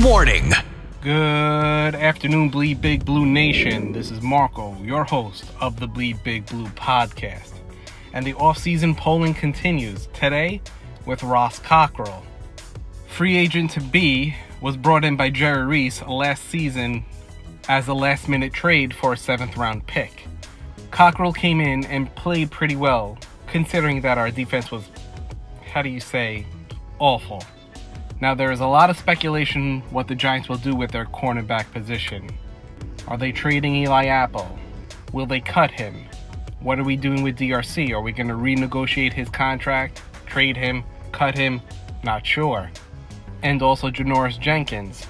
Warning. Good afternoon, Bleed Big Blue Nation. This is Marco, your host of the Bleed Big Blue podcast. And the off-season polling continues today with Ross Cockrell. Free agent to be was brought in by Jerry Reese last season as a last minute trade for a seventh round pick. Cockrell came in and played pretty well, considering that our defense was, how do you say, awful. Now, there is a lot of speculation what the Giants will do with their cornerback position. Are they trading Eli Apple? Will they cut him? What are we doing with DRC? Are we going to renegotiate his contract, trade him, cut him? Not sure. And also Janoris Jenkins,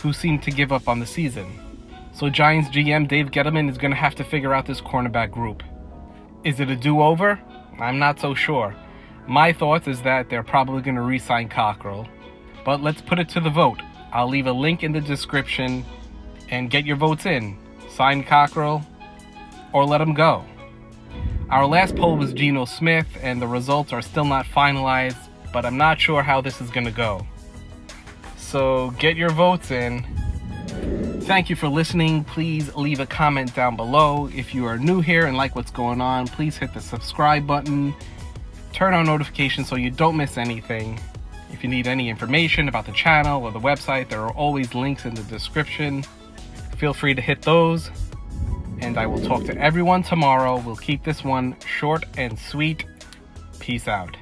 who seemed to give up on the season. So Giants GM Dave Gettleman is going to have to figure out this cornerback group. Is it a do-over? I'm not so sure. My thoughts is that they're probably going to re-sign Cockrell. But let's put it to the vote. I'll leave a link in the description and get your votes in. Sign Cockrell or let him go. Our last poll was Geno Smith, and the results are still not finalized, but I'm not sure how this is going to go. So get your votes in. Thank you for listening. Please leave a comment down below. If you are new here and like what's going on, please hit the subscribe button. Turn on notifications so you don't miss anything. If you need any information about the channel or the website, there are always links in the description. Feel free to hit those. And I will talk to everyone tomorrow. We'll keep this one short and sweet. Peace out.